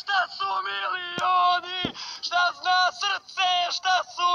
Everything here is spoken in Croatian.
šta su milioni, šta zna srce, šta su